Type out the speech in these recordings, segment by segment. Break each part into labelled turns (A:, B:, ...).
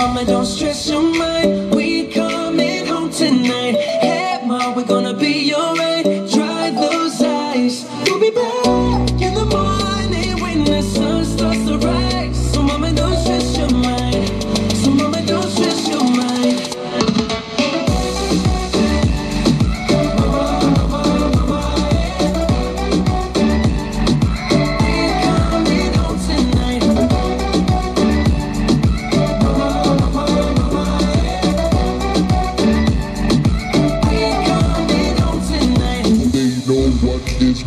A: mama, don't stress your mind.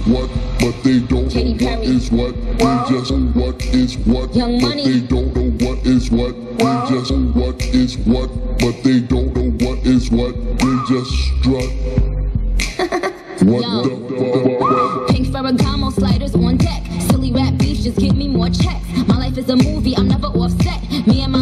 B: What but they don't
C: Katy
B: know what is what. They just what is what,
C: Young
B: but
C: Money.
B: they don't know what is what. They just what is what, but they don't know what is what. They just strut. what
C: Yo.
B: the fuck?
C: Pink Ferragamo sliders on deck. Silly rap beef, just give me more checks. My life is a movie, I'm never offset. Me and my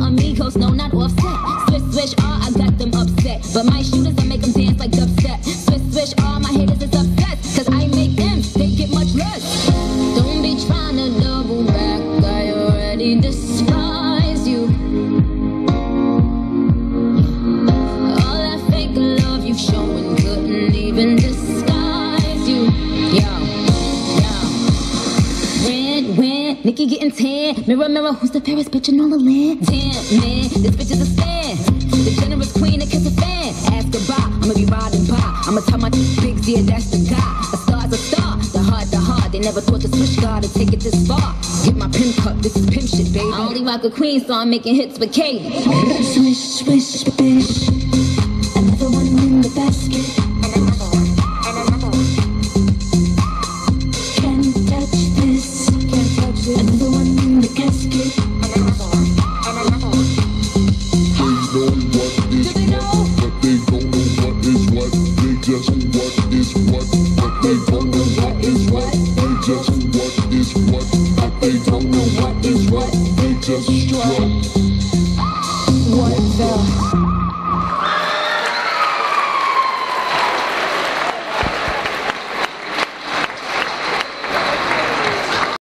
C: disguise you. Yo, yo. When, when, Nikki getting tan. Mirror, mirror, who's the fairest bitch in all the land? Damn, man, this bitch is a stand. The generous queen that kiss a fan. Ask bye, I'ma be riding by. I'ma tell my bigs, yeah, that's the guy. A star's a star, the hard, the hard. They never thought the switch guard to take it this far. Get my pimp cup, this is pimp shit, baby. I only rock a queen, so I'm making hits with Katie.
B: know what is what, they don't know what, but they don't know what is what. They just strut.